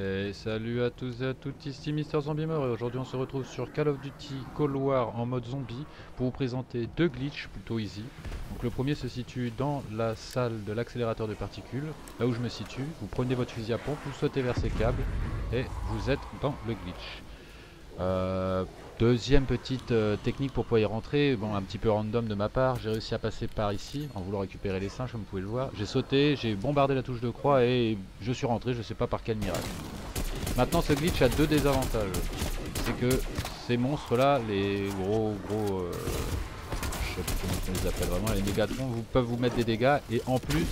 Et salut à tous et à toutes, ici Mister Zombiemer et aujourd'hui on se retrouve sur Call of Duty Cold War en mode zombie pour vous présenter deux glitches plutôt easy. Donc le premier se situe dans la salle de l'accélérateur de particules, là où je me situe. Vous prenez votre fusil à pompe, vous sautez vers ces câbles et vous êtes dans le glitch. Euh, deuxième petite euh, technique pour pouvoir y rentrer, bon un petit peu random de ma part, j'ai réussi à passer par ici en voulant récupérer les singes comme vous pouvez le voir. J'ai sauté, j'ai bombardé la touche de croix et je suis rentré, je sais pas par quel miracle. Maintenant ce glitch a deux désavantages. C'est que ces monstres là, les gros gros... Euh, je sais pas comment on les appelle vraiment, les mégatrons vous, peuvent vous mettre des dégâts et en plus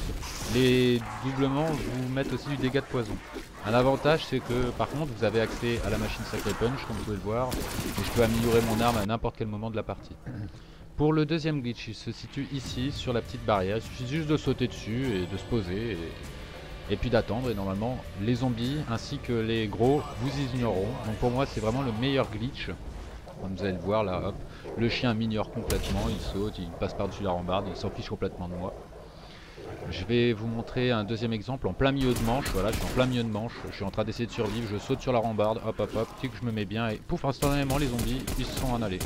les doublements vous mettent aussi du dégât de poison. Un avantage c'est que par contre vous avez accès à la machine Sacré Punch comme vous pouvez le voir et je peux améliorer mon arme à n'importe quel moment de la partie. Pour le deuxième glitch il se situe ici sur la petite barrière, il suffit juste de sauter dessus et de se poser et et puis d'attendre. Et normalement les zombies ainsi que les gros vous ignoreront. Donc pour moi c'est vraiment le meilleur glitch. Comme vous allez le voir là hop le chien m'ignore complètement il saute il passe par dessus la rambarde il s'en fiche complètement de moi. Je vais vous montrer un deuxième exemple en plein milieu de manche. Voilà je suis en plein milieu de manche je suis en train d'essayer de survivre je saute sur la rambarde hop hop hop que je me mets bien et pouf instantanément les zombies ils se sont en allés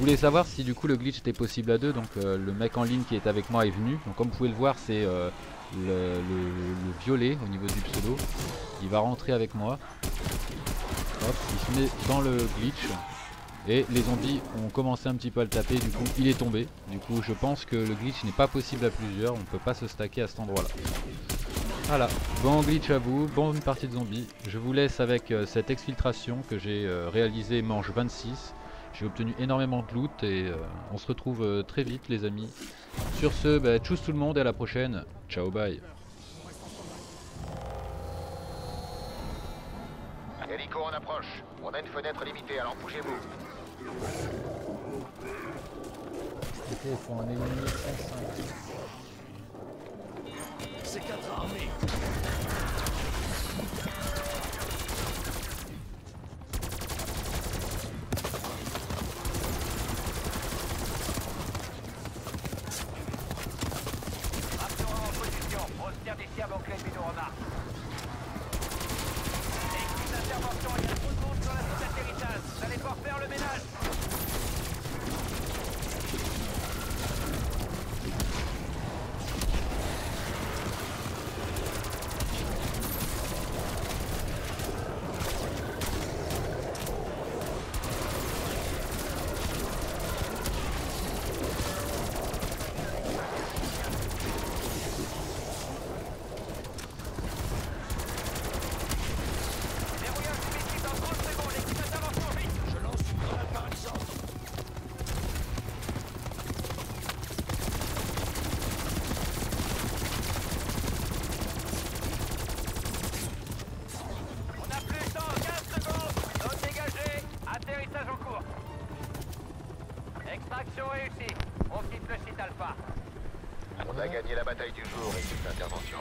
voulais savoir si du coup le glitch était possible à deux donc euh, le mec en ligne qui est avec moi est venu donc comme vous pouvez le voir c'est euh, le, violet au niveau du pseudo. Il va rentrer avec moi. Hop, il se met dans le glitch. Et les zombies ont commencé un petit peu à le taper, du coup il est tombé. Du coup je pense que le glitch n'est pas possible à plusieurs, on ne peut pas se stacker à cet endroit là. Voilà, bon glitch à vous, bonne partie de zombies. Je vous laisse avec euh, cette exfiltration que j'ai réalisée manche 26. J'ai obtenu énormément de loot et euh, on se retrouve euh, très vite les amis. Sur ce, bah, tchuss tout le monde et à la prochaine. Ciao bye. Hélico en approche. On a une fenêtre limitée, alors bougez-vous. Ok, il faut en éliminer 5. C'est quatre armées. Se tire d'ici avant que l'ennemi nous remarque. Équipe d'intervention, il y a trop de monde sur la zone d'atterrissage. Vous allez devoir faire le ménage. Verrouillage du missile dans 30 secondes. Équipe d'intervention, vite. Je lance une grenade paralysante. On a plus de temps, 15 secondes. Zone dégagée. Atterrissage en cours. Extraction réussie. On quitte le site Alpha. On a gagné la bataille du jour, équipe d'intervention.